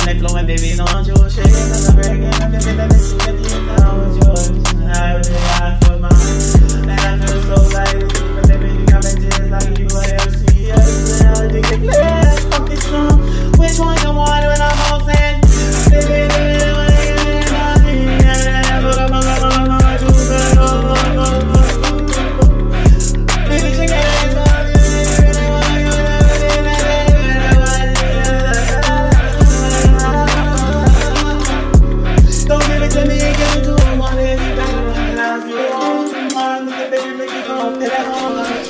On that floor baby, you I'm breaking, I'm baby, let me see that you know it's yours. I really asked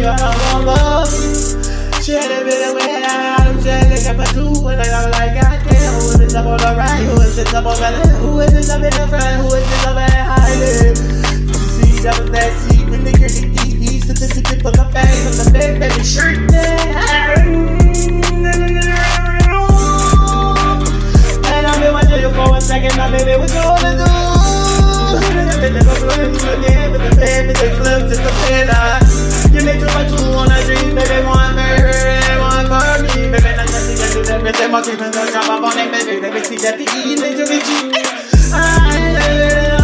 coming to Chile, I'm she had a bit of way out, I'm saying, look at my two, and I'm like, goddamn, who is this up on the right? Who is this up on the left? Who is this up in the front? Who is this up in high You see, that was that secret nigga, the DB, so this is the fuck up bang on the bed, baby, shirt And I've been watching you for a second, my baby, what you wanna do? Just a pen, you my keeping the drop up on it, baby, let me see that the E, make to be cheap.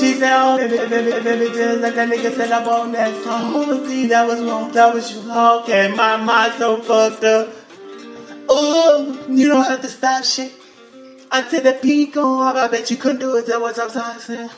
She baby, just like that nigga said up on that song. See, that was wrong, that was you. Okay, my mind so fucked up. Oh, you don't have to stop shit until the go off. I bet you couldn't do it. That was what I'm saying.